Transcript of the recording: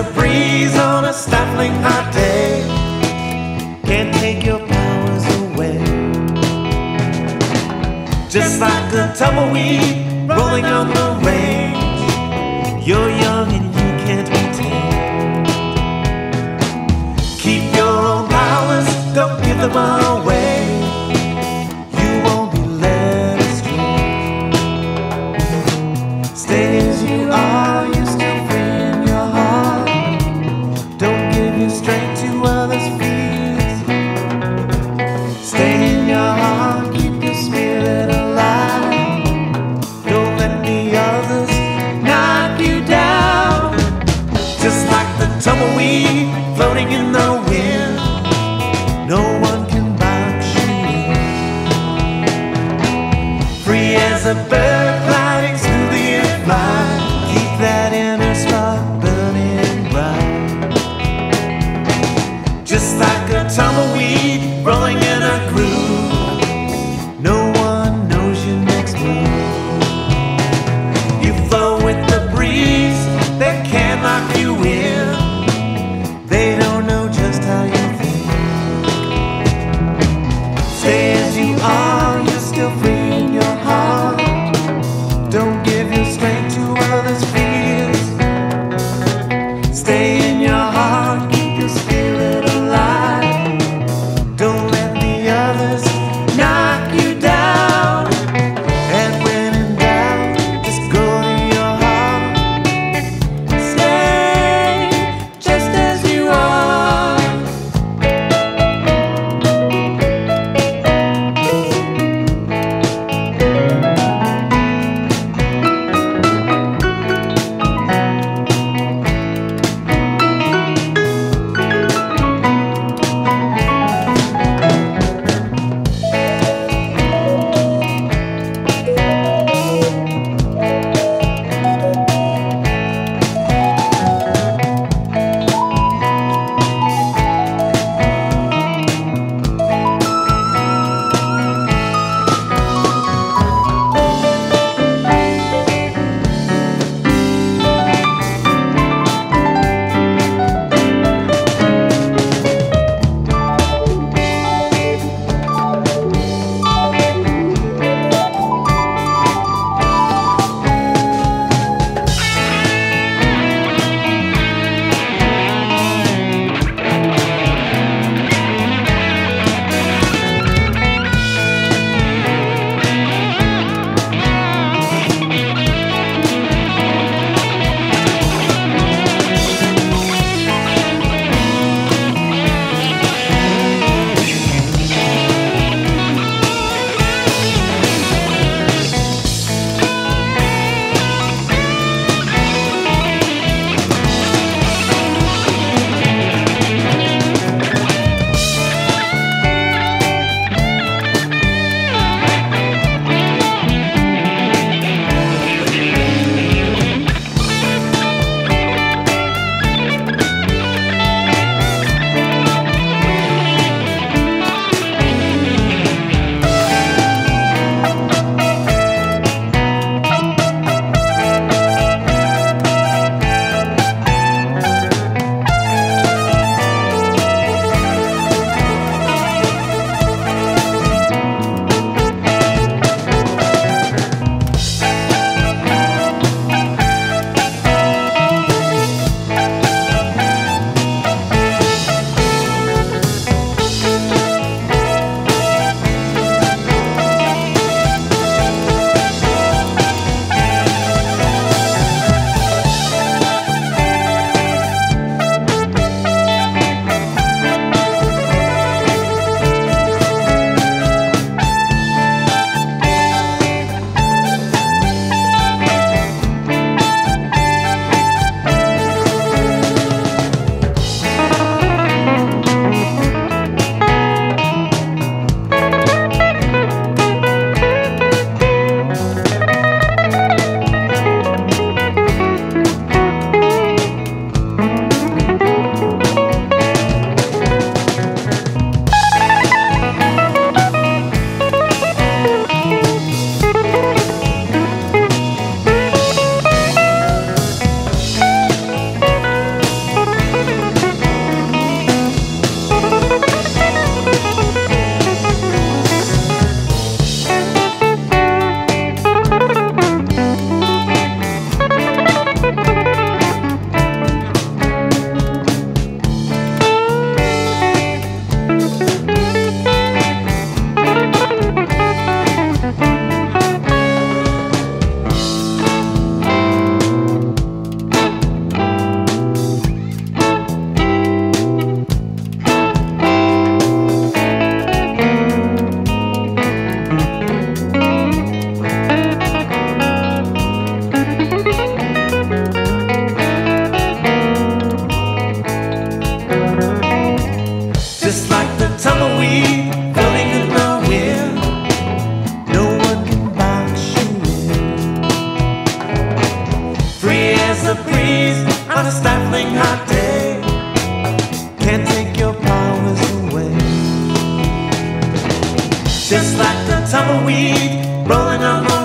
a breeze on a stifling hot day. Can't take your powers away. Just like a tumbleweed rolling on the Just like the tumbleweed floating in the wind No one can box you in Free as a breeze on a stifling hot day. Can't take your powers away. Just like the tumbleweed rolling on